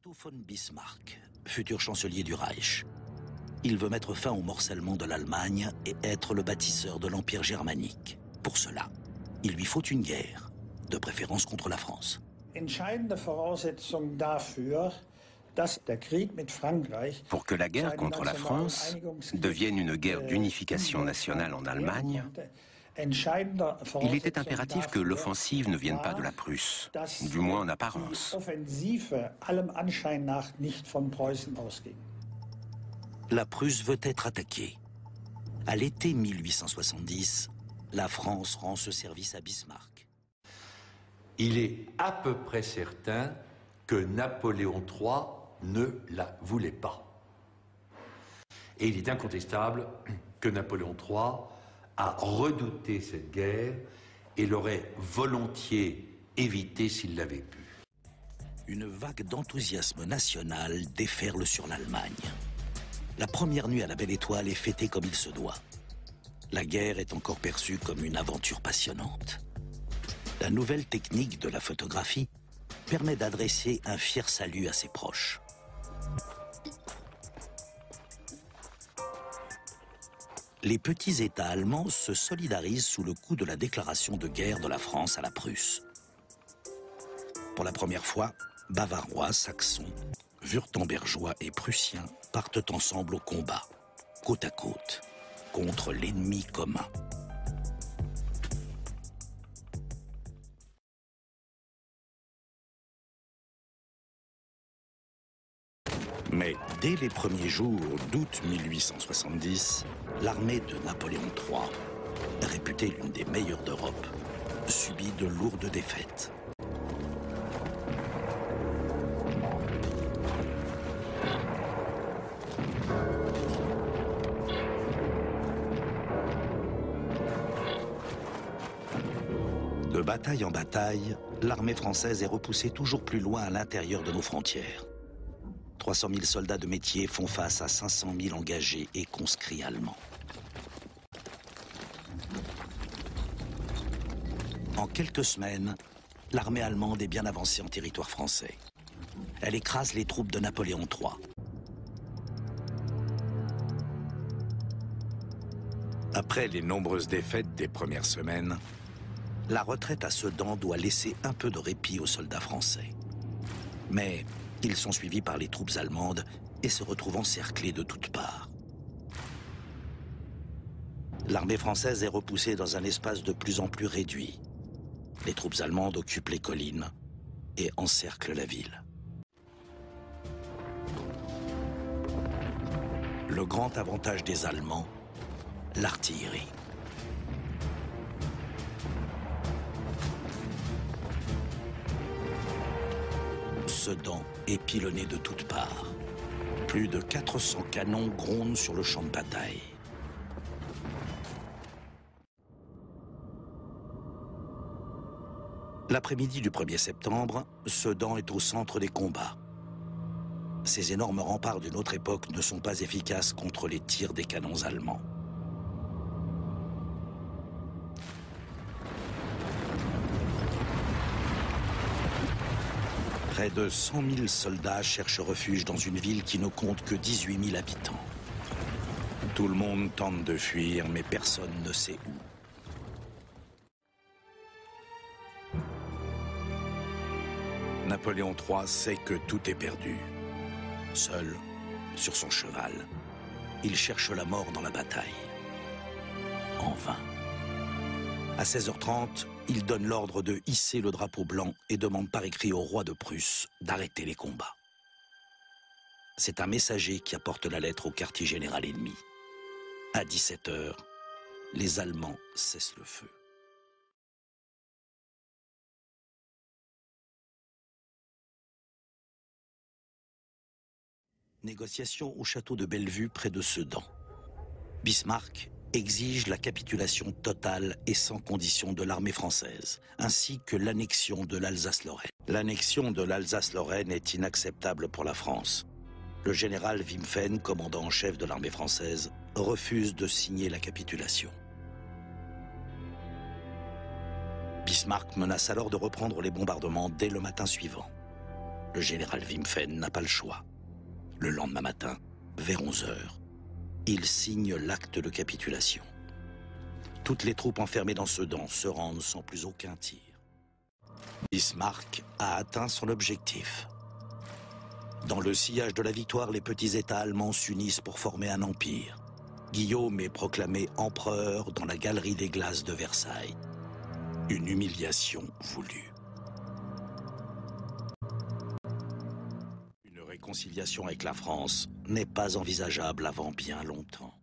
Otto von Bismarck, futur chancelier du Reich. Il veut mettre fin au morcellement de l'Allemagne et être le bâtisseur de l'Empire germanique. Pour cela, il lui faut une guerre, de préférence contre la France. Pour que la guerre contre la France devienne une guerre d'unification nationale en Allemagne, il était impératif que l'offensive ne vienne pas de la Prusse, du moins en apparence. La Prusse veut être attaquée. À l'été 1870, la France rend ce service à Bismarck. Il est à peu près certain que Napoléon III ne la voulait pas. Et il est incontestable que Napoléon III a redouté cette guerre et l'aurait volontiers évité s'il l'avait pu. Une vague d'enthousiasme national déferle sur l'Allemagne. La première nuit à la Belle Étoile est fêtée comme il se doit. La guerre est encore perçue comme une aventure passionnante. La nouvelle technique de la photographie permet d'adresser un fier salut à ses proches. Les petits États allemands se solidarisent sous le coup de la déclaration de guerre de la France à la Prusse. Pour la première fois, Bavarois, Saxons, Wurtembergeois et Prussiens partent ensemble au combat, côte à côte, contre l'ennemi commun. Mais dès les premiers jours d'août 1870, l'armée de Napoléon III, réputée l'une des meilleures d'Europe, subit de lourdes défaites. De bataille en bataille, l'armée française est repoussée toujours plus loin à l'intérieur de nos frontières. 300 000 soldats de métier font face à 500 000 engagés et conscrits allemands. En quelques semaines, l'armée allemande est bien avancée en territoire français. Elle écrase les troupes de Napoléon III. Après les nombreuses défaites des premières semaines, la retraite à Sedan doit laisser un peu de répit aux soldats français. Mais ils sont suivis par les troupes allemandes et se retrouvent encerclés de toutes parts. L'armée française est repoussée dans un espace de plus en plus réduit. Les troupes allemandes occupent les collines et encerclent la ville. Le grand avantage des Allemands, l'artillerie. Sedan est pilonné de toutes parts. Plus de 400 canons grondent sur le champ de bataille. L'après-midi du 1er septembre, Sedan est au centre des combats. Ces énormes remparts d'une autre époque ne sont pas efficaces contre les tirs des canons allemands. Près de 100 000 soldats cherchent refuge dans une ville qui ne compte que 18 000 habitants. Tout le monde tente de fuir, mais personne ne sait où. Napoléon III sait que tout est perdu. Seul, sur son cheval, il cherche la mort dans la bataille. En vain. À 16h30, il donne l'ordre de hisser le drapeau blanc et demande par écrit au roi de Prusse d'arrêter les combats. C'est un messager qui apporte la lettre au quartier général ennemi. À 17h, les Allemands cessent le feu. Négociation au château de Bellevue près de Sedan. Bismarck exige la capitulation totale et sans condition de l'armée française, ainsi que l'annexion de l'Alsace-Lorraine. L'annexion de l'Alsace-Lorraine est inacceptable pour la France. Le général Wimpfen, commandant en chef de l'armée française, refuse de signer la capitulation. Bismarck menace alors de reprendre les bombardements dès le matin suivant. le général Wimpfen n'a pas le choix. Le lendemain matin, vers 11 heures, il signe l'acte de capitulation. Toutes les troupes enfermées dans Sedan se rendent sans plus aucun tir. Bismarck a atteint son objectif. Dans le sillage de la victoire, les petits États allemands s'unissent pour former un empire. Guillaume est proclamé empereur dans la galerie des glaces de Versailles. Une humiliation voulue. Une réconciliation avec la France n'est pas envisageable avant bien longtemps.